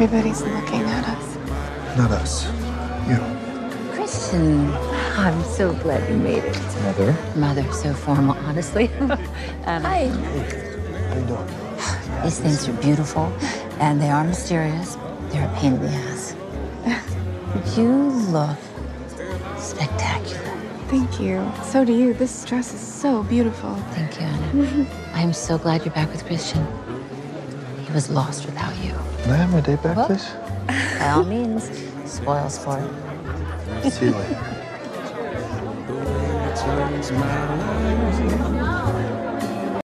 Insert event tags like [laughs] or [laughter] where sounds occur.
Everybody's looking at us. Not us. You. Christian, I'm so glad you made it. Mother. Mother, so formal, honestly. [laughs] um, Hi. How you doing? These things are beautiful, and they are mysterious. They're a pain in the ass. You look spectacular. Thank you. So do you. This dress is so beautiful. Thank you, Ana. [laughs] I am so glad you're back with Christian. He was lost without you. Can I have my date back, What? please? [laughs] By all means, spoils for it. See you later. [laughs] turns my life